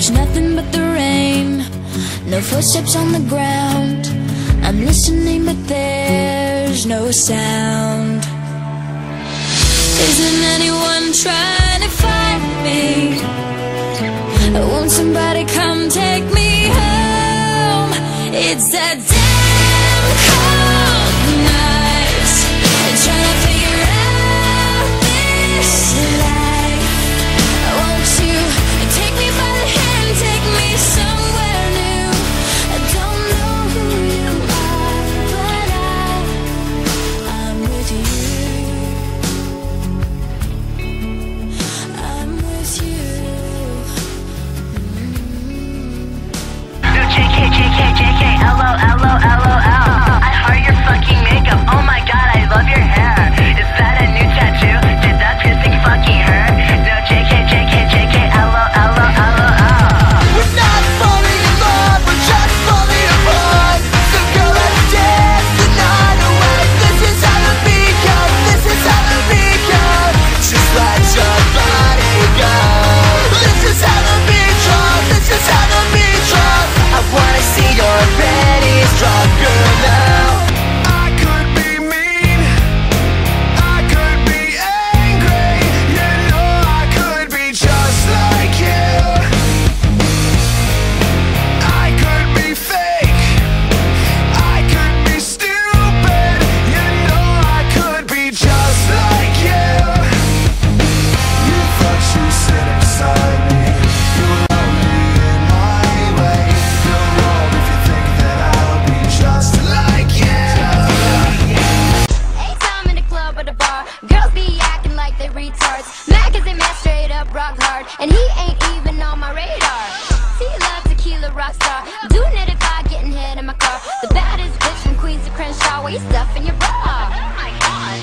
There's nothing but the rain No footsteps on the ground I'm listening but there's no sound Isn't anyone trying to find me? Won't somebody come take me home? It's that hard, and he ain't even on my radar. See, love tequila rock star. Doing it if I getting hit in my car. The baddest bitch from Queens to Crenshaw, where you stuffing your bra?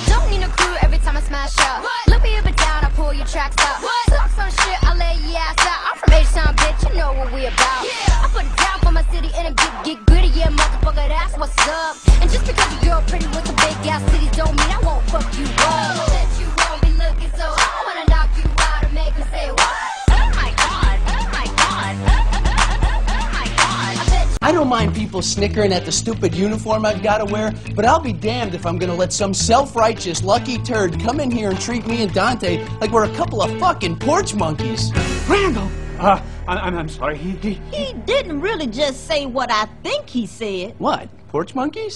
Don't need no crew every time I smash up. Look me up and down, I pull your tracks up. Talk some shit, I lay your ass out. I'm from H-Town, bitch, you know what we about. I put it down for my city and I get, get gritty, yeah, motherfucker, that's what's up. Don't mind people snickering at the stupid uniform I've got to wear, but I'll be damned if I'm gonna let some self-righteous lucky turd come in here and treat me and Dante like we're a couple of fucking porch monkeys. Randall! Uh, I'm, I'm, I'm sorry. He, he, He didn't really just say what I think he said. What? Porch monkeys?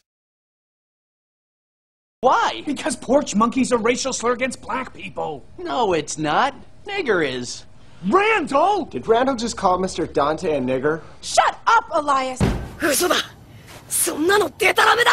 Why? because porch monkey's a racial slur against black people. No, it's not. Nigger is. Randall! Did Randall just call Mr. Dante a nigger? Shut Stop, Elias. 嘘だそんなのデタラメだ